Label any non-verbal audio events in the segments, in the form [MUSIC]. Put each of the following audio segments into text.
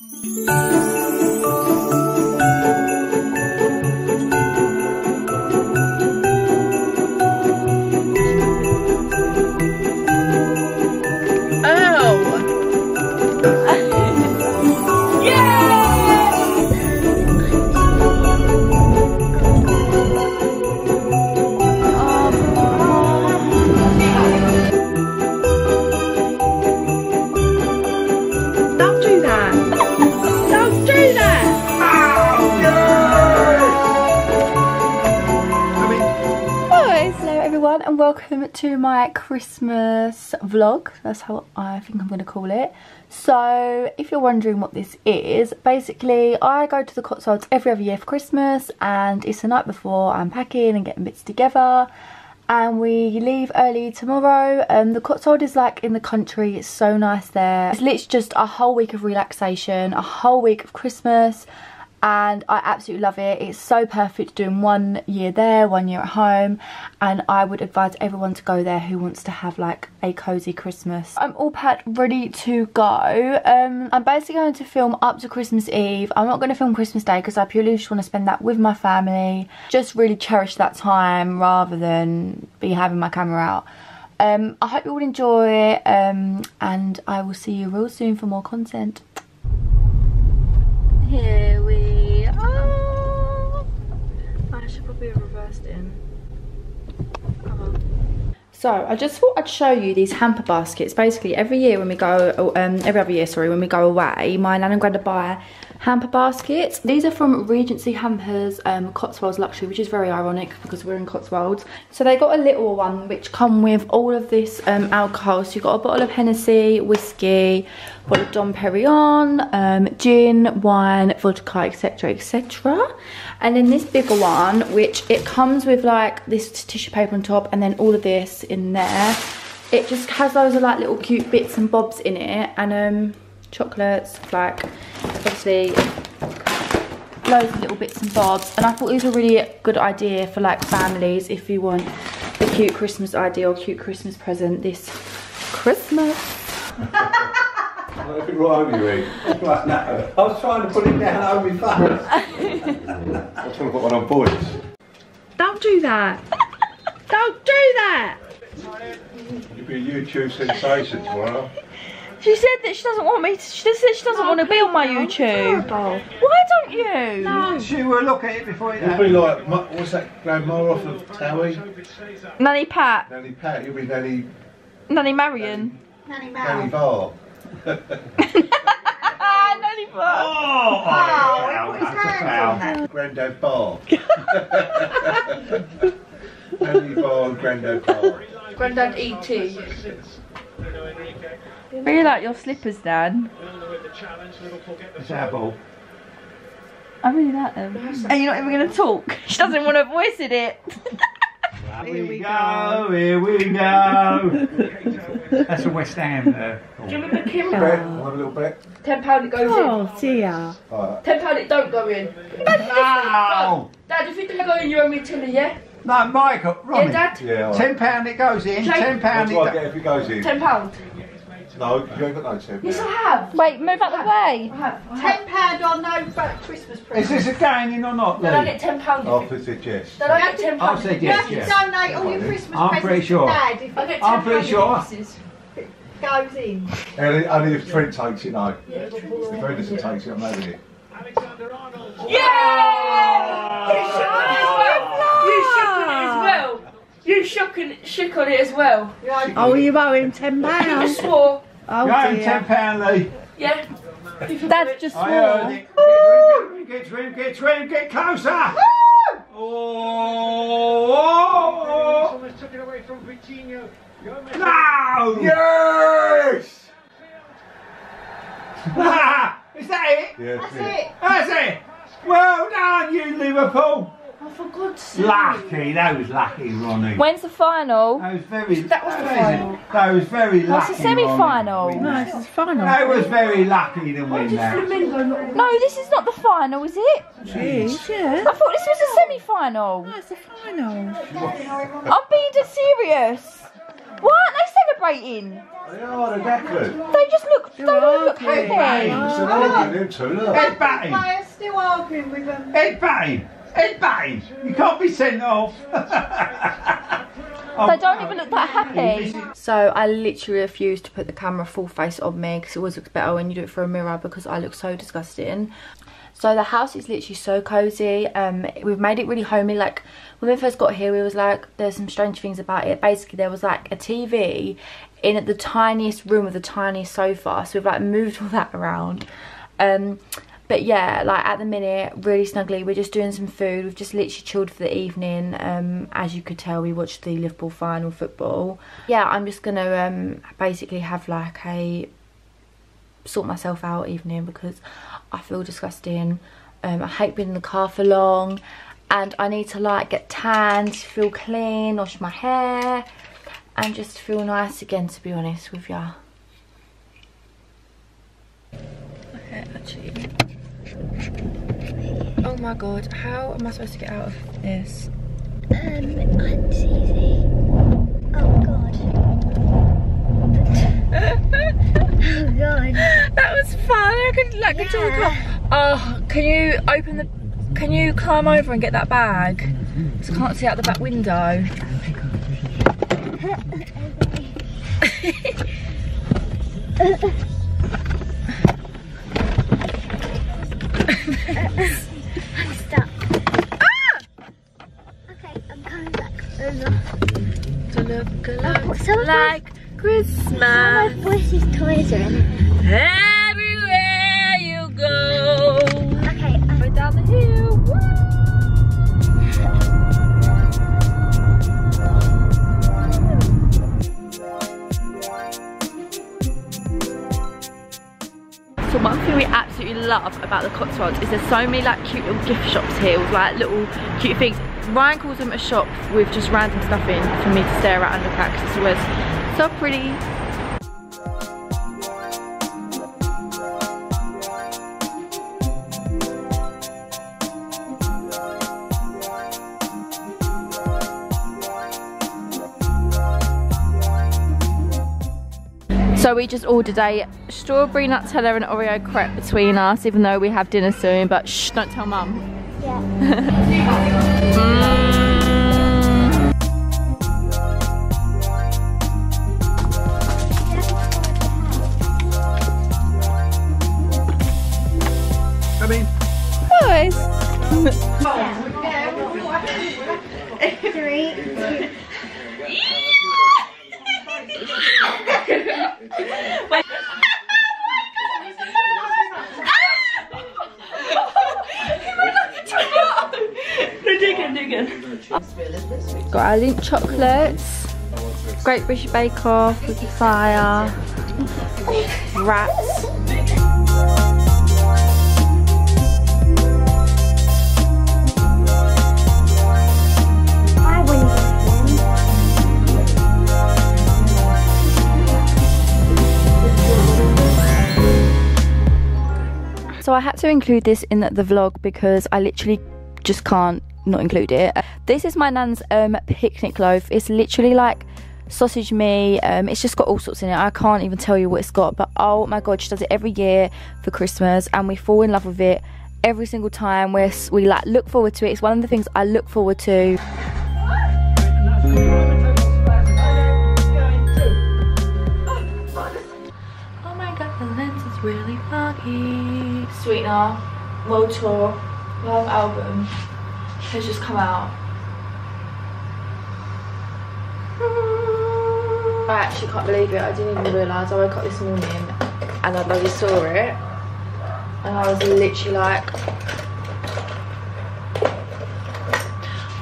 Don't welcome to my Christmas vlog. That's how I think I'm going to call it. So if you're wondering what this is, basically I go to the Cotswolds every other year for Christmas and it's the night before I'm packing and getting bits together and we leave early tomorrow. Um, the Cotswold is like in the country, it's so nice there. It's literally just a whole week of relaxation, a whole week of Christmas and I absolutely love it. It's so perfect doing one year there, one year at home and I would advise everyone to go there who wants to have like a cozy Christmas. I'm all packed ready to go. Um, I'm basically going to film up to Christmas Eve. I'm not going to film Christmas Day because I purely just want to spend that with my family. Just really cherish that time rather than be having my camera out. Um, I hope you all enjoy um, and I will see you real soon for more content. Here we are. I should probably have reversed in. So I just thought I'd show you these hamper baskets. Basically, every year when we go, um, every other year, sorry, when we go away, my nan and granda buy hamper baskets. These are from Regency Hampers um, Cotswolds Luxury, which is very ironic because we're in Cotswolds. So they got a little one which come with all of this um, alcohol. So you've got a bottle of Hennessy, whiskey, bottle of Dom Perignon, um, gin, wine, vodka, etc, etc. And then this bigger one, which it comes with like this tissue paper on top and then all of this in there. It just has loads of like little cute bits and bobs in it and um, chocolates, like obviously loads of little bits and bobs and I thought these were really a good idea for like families if you want a cute Christmas idea or cute Christmas present this Christmas. [LAUGHS] Look at [LAUGHS] right over. Right, no. I was trying to put it down over my face. [LAUGHS] I was trying to put one on boys. Don't do that. Don't do that. You'll be a YouTube sensation tomorrow. She said that she doesn't want me to, she said she doesn't want to be on my YouTube. Terrible. Why don't you? No. She will look at it before you You'll be like, what's that grandma off of Towie? Nanny Pat, Nanny Pat, you'll be Nanny, Nanny Marion. Nanny Bar. Nanny Pat. Oh, he put his hands on that. Grandad Bar. Nanny Bar and Grandad Bar. Grandad E.T. Really like your slippers, Dan. It's our ball. I really like them. And you're not even going to talk. [LAUGHS] She doesn't want to voice in it. Here we go, here we go. [LAUGHS] That's a West Ham there. Do you remember Kim? Bet, we'll have a little bet. Ten pound it goes in. Oh dear. Alright. Ten pound it don't go in. No, Dad, if it don't go in, you owe me ten, yeah? no, Michael, Yeah, Dad. Yeah, alright. Ten pound it goes in, Shake- ten What pound do I it get if it goes in? Ten pound. No, you ain't got no ten. Yes, I have. Wait, move out the way. I have. I have. Ten pound on no back Christmas present. Is present. this a gaining or not, Then I Lee? get ten pound. Oh, for the yes. Then I get ten I'll pound. say You yes, have to yes. donate all your Christmas I'm presents pretty sure. Dad if I it get ten I'm pretty sure. pieces. goes in. Only, only if Trent takes it, no. If Edison takes it, I'm having it. Yeah! You shook on it as well. You shook on it as well. You shook, on, it as well. Oh, you owe him ten You pounds. swore. Oh Go on, ten dear. pound, Lee. Yeah. Dad just I heard swore. it. Get to him, get to him, get closer. Oh, Thomas took it away from Vitinho. no! Yes! [LAUGHS] Is that it? Yes, That's yeah. it. That's it. Well done, you Liverpool. Oh, for God's sake. Lucky, that was lucky, Ronnie. When's the final? That was very. That was the final. That was very lucky. That's lucky. the semi-final. Ronnie. No, this is final. That was very lucky to win that. No, this is not the final, is it? Jeez, yeah. I thought this was a semi-final. No, it's the final. [LAUGHS] I'm being serious. Why aren't they celebrating? They are, they're knackered. They just look, they don't look Hey, happy. it's an argument, them two, look. Head batting. They're still arguing with them. Head batting. Head batting. You can't be sent off. [LAUGHS] They don't even look that happy. So I literally refused to put the camera full face on me because it always looks better when you do it for a mirror because I look so disgusting. So the house is literally so cozy. Um, we've made it really homey. Like when we first got here, we was like, there's some strange things about it. Basically, there was like a TV in the tiniest room with the tiniest sofa. So we've like moved [LAUGHS] all that around. Um, but yeah like at the minute really snuggly. We're just doing some food. We've just literally chilled for the evening. Um as you could tell we watched the liverpool final football. Yeah i'm just gonna um basically have like a sort myself out evening because i feel disgusting. Um i hate being in the car for long. And i need to like get tanned feel clean wash my hair and just feel nice again to be honest with ya. Okay actually Oh my god, how am I supposed to get out of this? Um, it's easy. Oh god. oh [LAUGHS] god. That was fun. I could like Yeah. talk. Oh, can you open the? Can you climb over and get that bag? 'Cause I can't see out the back window. [LAUGHS] I'm stuck. Ah! Okay, I'm coming back. To look Oh, like my, some Christmas of my voice's toys are in it. everywhere about the Cotswolds is there's so many like cute little gift shops here with like little cute things. Ryan calls them a shop with just random stuff in for me to stare at and look at because it's always so pretty. So we just ordered a strawberry Nutella and Oreo crepe between us, even though we have dinner soon. But shh, don't tell mum. yeah. Come in. Boys. Three, two, Got our Lindt chocolates, Great British Bake Off with the fire, rats. So I had to include this in the vlog because I literally just can't not include it. This is my nan's um, picnic loaf. It's literally like sausage meat. Um, it's just got all sorts in it. I can't even tell you what it's got. But oh my god, she does it every year for Christmas, and we fall in love with it every single time. We we like look forward to it. It's one of the things I look forward to. Oh my god, the lens is really foggy. Sweetener, World Tour, Love album has just come out. I actually can't believe it. I didn't even realise. I woke up this morning and I bloody saw it. And I was literally like,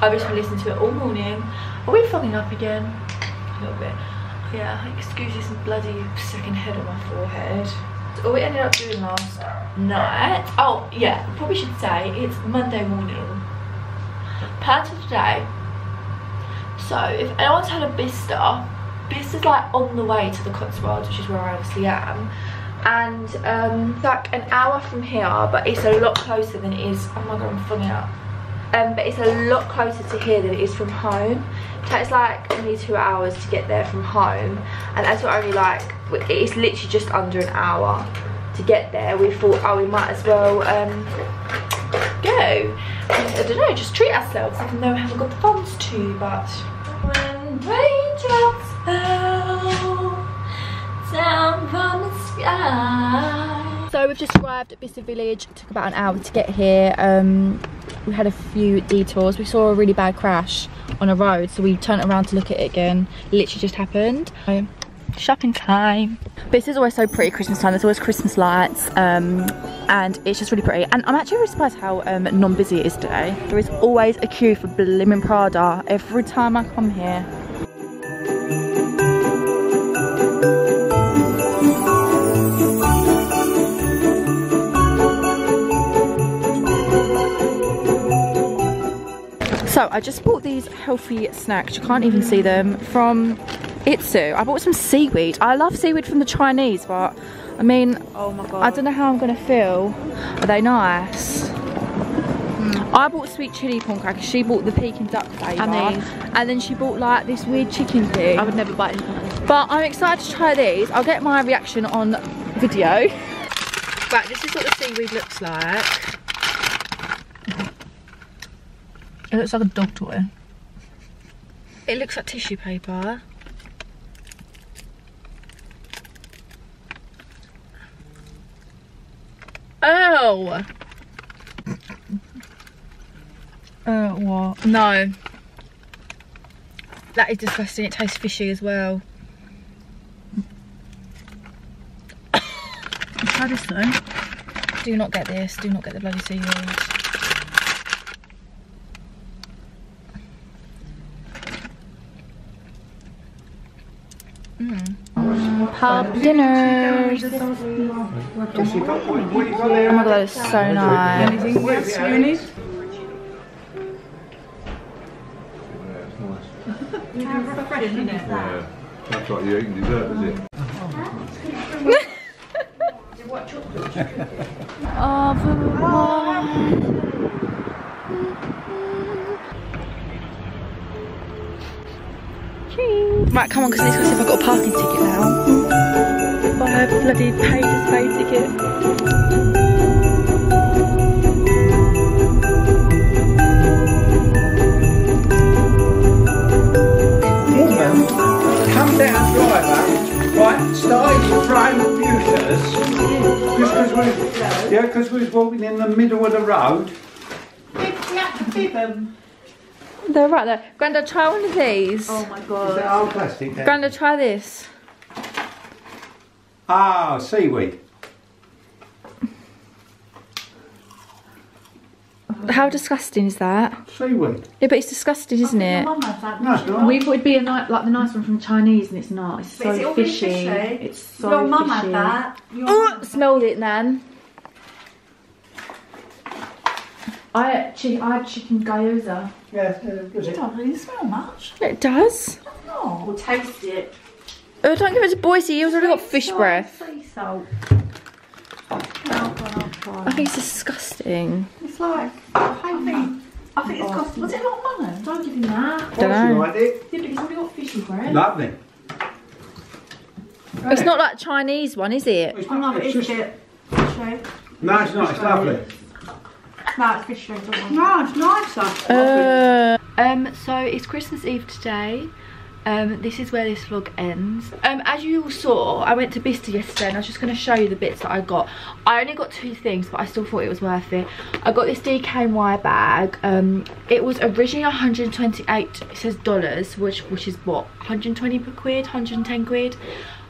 I've just been listening to it all morning. Are we fogging up again? A little bit. Yeah, excuse this bloody second head on my forehead. All we ended up doing last night. Oh, yeah, probably should say it's Monday morning. Plan for today. So, if anyone's had a Bicester, Bicester's like on the way to the Cotswolds, which is where I obviously am. And um, like an hour from here, but it's a lot closer than it is. Oh my god, I'm fogging up. um, but it's a lot closer to here than it is from home. It takes like only two hours to get there from home, and that's we're only like, it's literally just under an hour to get there. We thought, oh, we might as well um, go. I don't know, just treat ourselves, even though we haven't got the funds to, but when raindrops fell down from the sky. So we've just arrived at Bicester Village. It took about an hour to get here. Um, we had a few detours. We saw a really bad crash on a road, so we turned around to look at it again. Literally just happened. Shopping time. This is always so pretty Christmas time. There's always Christmas lights, um, and it's just really pretty. And I'm actually really surprised how um, non-busy it is today. There is always a queue for Blimmin' Prada every time I come here. So I just bought these healthy snacks, you can't even see them, from Itsu. I bought some seaweed. I love seaweed from the Chinese, but I mean, Oh my god. I don't know how I'm gonna feel. Are they nice? Hmm. I bought sweet chili prawn crackers. She bought the Peking duck flavour. And these. And then she bought like this weird chicken thing. I would never buy anything. But I'm excited to try these. I'll get my reaction on video. Right, this is what the seaweed looks like. It looks like a dog toy. It looks like tissue paper. Oh! Uh, what? No. That is disgusting. It tastes fishy as well. Try this though. Do not get this. Do not get the bloody seaweed. Mm. Pub dinners. Oh my god, it's so nice. Yeah. That's like you eating dessert, is it? Cheers. Right, come on, because to see if I've got a parking ticket now. Buy a bloody pay to ticket. Woman, come down driver, right, started spraying computers. Just because we, yeah, because we was walking in the middle of the road. They're right there. Grandad, try one of these. Oh my Is god. that old plastic there? Grandad, try this. Ah, seaweed. How disgusting is that? Seaweed. Yeah, but it's disgusting, isn't it? No, it's not. We thought it'd be a ni- like the nice one from Chinese, and it's not. It's But so is it all fishy. fishy? It's so Your mum fishy. had that. Your Oh, smelled it, Nan. I had, chi- I had chicken gyoza. Yeah, uh, was it? don't really smell much. It does. No. We'll taste it. Oh, don't give it to Boise. He's already got fish Salt, breath. Sea salt. I think it's disgusting. It's like, I think, I think it's cost, was it a lot money? Don't give him that. Dunno. like it? Yeah, but he's already got fishy bread. Lovely. It's not like Chinese one, is it? It's Oh no, not, it's just, a fishy. no, it's not, it's lovely. No, it's fishy. No, it's nicer. Uh, um, so it's Christmas Eve today. Um, this is where this vlog ends. Um, as you all saw, I went to Bicester yesterday and I was just going to show you the bits that I got. I only got two things, but I still thought it was worth it. I got this DKNY bag. Um, it was originally 128, it says dollars, which which is what, 120 per quid, 110 quid.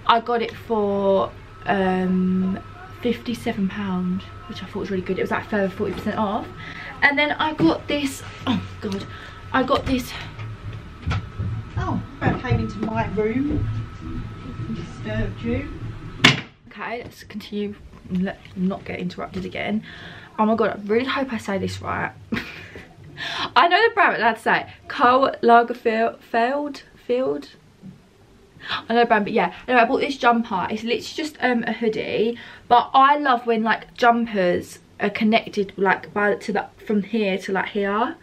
I got it for um, 57 pound, which I thought was really good. It was like further 40% off. And then I got this, oh god, I got this Oh, I came into my room. and Disturbed you. Okay, let's continue. Let not get interrupted again. Oh my god, I really hope I say this right. [LAUGHS] I know the brand, but let's say it. Karl Lagerfeld Field Field. I know brand, but yeah. Anyway, I bought this jumper. It's literally just um, a hoodie, but I love when like jumpers are connected like by to that from here to like here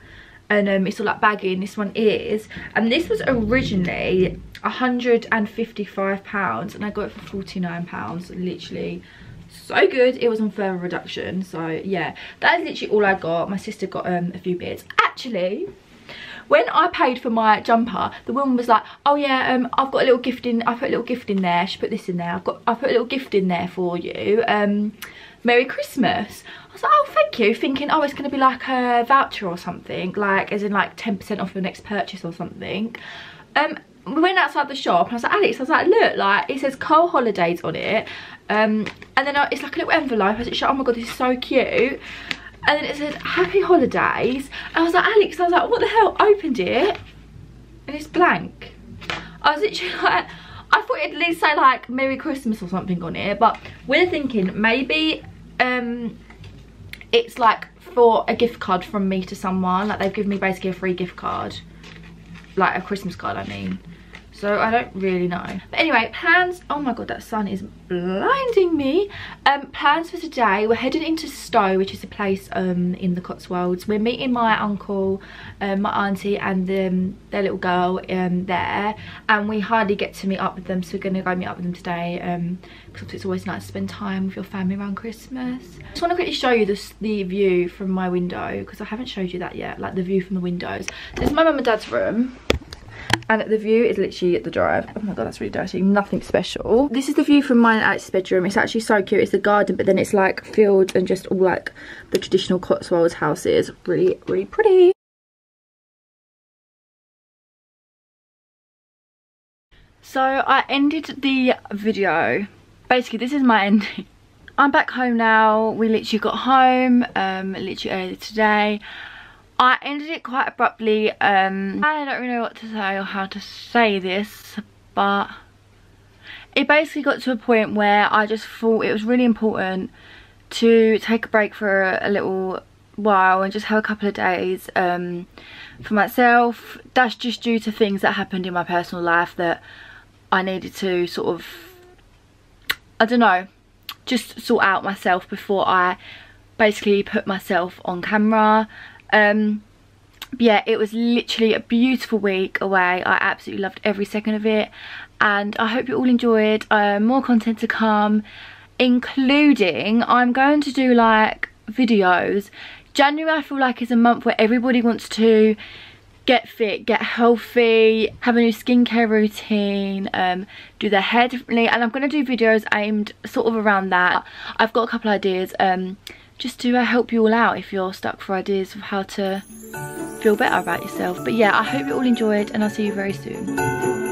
and um, it's all like baggy and this one is. And this was originally 155 pounds and I got it for 49 pounds literally. So good it was on further reduction so yeah. That is literally all I got. My sister got um, a few bits. Actually when I paid for my jumper, the woman was like, oh yeah, um, I've got a little gift in, I put a little gift in there, she put this in there, I've got, I put a little gift in there for you, um, Merry Christmas. I was like, oh, thank you, thinking, oh, it's going to be like a voucher or something, like, as in like 10% off your next purchase or something. Um, we went outside the shop and I was like, Alex, I was like, look, like, it says Coal Holidays on it. Um, and then I, it's like a little envelope. I was like, oh my God, this is so cute and then it said happy holidays. And I was like Alex I was like what the hell? Opened it and it's blank. I was literally [LAUGHS] like I thought it'd at least say like Merry Christmas or something on it but we're thinking maybe um it's like for a gift card from me to someone. Like they've given me basically a free gift card. Like a Christmas card I mean so I don't really know. But anyway, plans, oh my god, that sun is blinding me. Um, plans for today, we're heading into Stow, which is a place um, in the Cotswolds. We're meeting my uncle, um, my auntie and um, their little girl um, there. And we hardly get to meet up with them, so we're going to go meet up with them today. Um, because it's always nice to spend time with your family around Christmas. I just want to quickly show you this, the view from my window, because I haven't showed you that yet, like the view from the windows. This is my mum and dad's room and the view is literally the drive. Oh my god that's really dirty. Nothing special. This is the view from mine Alex's bedroom. It's actually so cute. It's the garden but then it's like fields and just all like the traditional Cotswolds houses. Really really pretty. So I ended the video. Basically this is my ending. [LAUGHS] I'm back home now. We literally got home um literally earlier today I ended it quite abruptly. Um, I don't really know what to say or how to say this, but it basically got to a point where I just thought it was really important to take a break for a, a little while and just have a couple of days um, for myself. That's just due to things that happened in my personal life that I needed to sort of, I don't know, just sort out myself before I basically put myself on camera um yeah it was literally a beautiful week away. I absolutely loved every second of it. And i hope you all enjoyed uh, more content to come including i'm going to do like videos. January i feel like is a month where everybody wants to get fit get healthy have a new skincare routine um, do their hair differently. And i'm going to do videos aimed sort of around that. I've got a couple ideas. Um, just to uh, help you all out if you're stuck for ideas of how to feel better about yourself. But yeah, I hope you all enjoyed and I'll see you very soon.